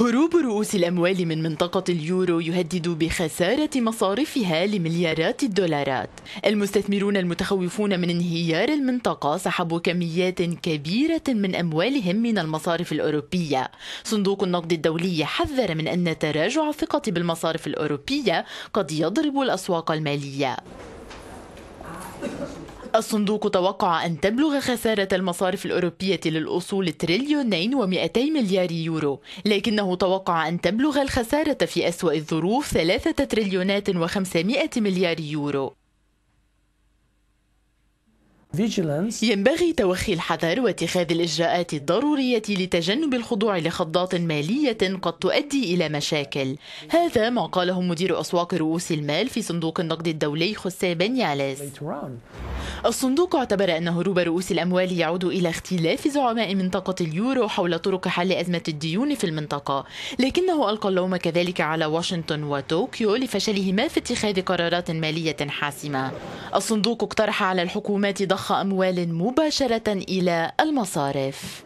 هروب رؤوس الأموال من منطقة اليورو يهدد بخسارة مصارفها لمليارات الدولارات. المستثمرون المتخوفون من انهيار المنطقة سحبوا كميات كبيرة من أموالهم من المصارف الأوروبية. صندوق النقد الدولي حذر من أن تراجع الثقة بالمصارف الأوروبية قد يضرب الأسواق المالية. الصندوق توقع أن تبلغ خسارة المصارف الأوروبية للأصول تريليونين ومئتي مليار يورو لكنه توقع أن تبلغ الخسارة في أسوأ الظروف ثلاثة تريليونات وخمسمائة مليار يورو. ينبغي توخي الحذر واتخاذ الإجراءات الضرورية لتجنب الخضوع لخضات مالية قد تؤدي إلى مشاكل. هذا ما قاله مدير أسواق رؤوس المال في صندوق النقد الدولي خوسيه بنياليس الصندوق اعتبر أن هروب رؤوس الأموال يعود إلى اختلاف زعماء منطقة اليورو حول طرق حل أزمة الديون في المنطقة. لكنه ألقى اللوم كذلك على واشنطن وطوكيو لفشلهما في اتخاذ قرارات مالية حاسمة. الصندوق اقترح على الحكومات ضخ أموال مباشرة إلى المصارف.